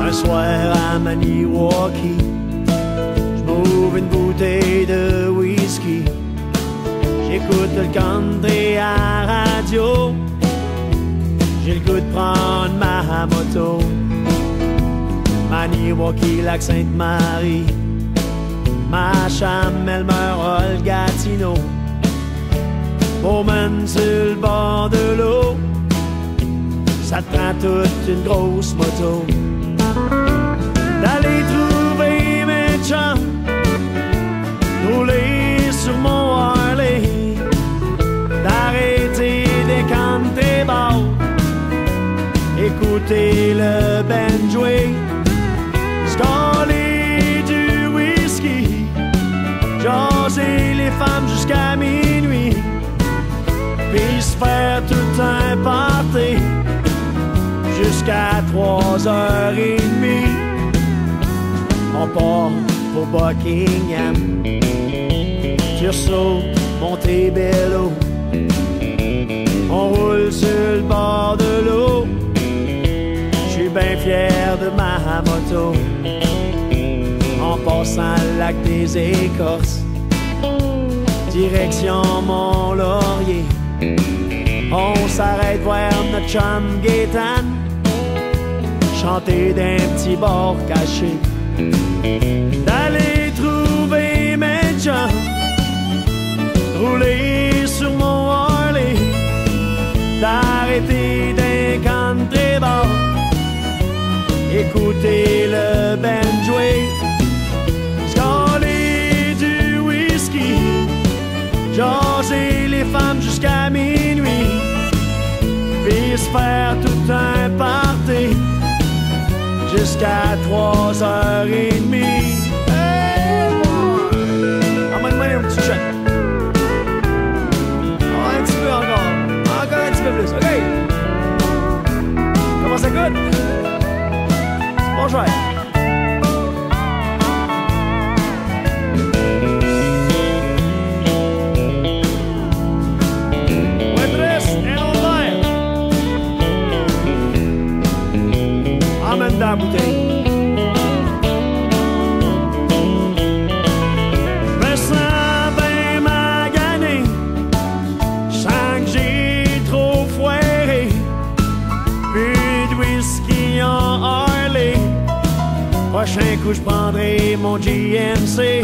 Un soir à Maniwaki, je m'ouvre une bouteille de whisky. J'écoute le country à radio. J'ai le de prendre ma moto. Maniwaki, lac Sainte-Marie. Ma chame, elle meurt le Gatineau. Bowman sur le bord de l'eau. Ça te prend toute une grosse moto. D'aller trouver mes chums. Rouler sur mon Harley. D'arrêter des country bars. Écouter le band les femmes jusqu'à minuit. Puis se faire tout un party. Jusqu'à trois heures et demie. On part pour Buckingham. Tursault, Montebello. On roule sur le bord de l'eau. Je suis bien fier de ma moto. En passant le lac des écorces. Direction Mont-Laurier. On s'arrête voir notre chum Gaétan chanter d'un petit bord caché. D'aller trouver mes chums, rouler sur mon Harley, d'arrêter d'un country écouter jusqu'à minuit, puis se faire tout un party jusqu'à trois heures et demie. Hey, boy! Emmène-moi un petit. Ah, un petit peu encore. Encore un petit peu plus. OK. Comment ça coûte? C'est bon chouette. En Harley. Prochain coup, je prendrai mon GMC.